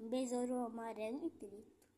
um besouro amarelo e preto.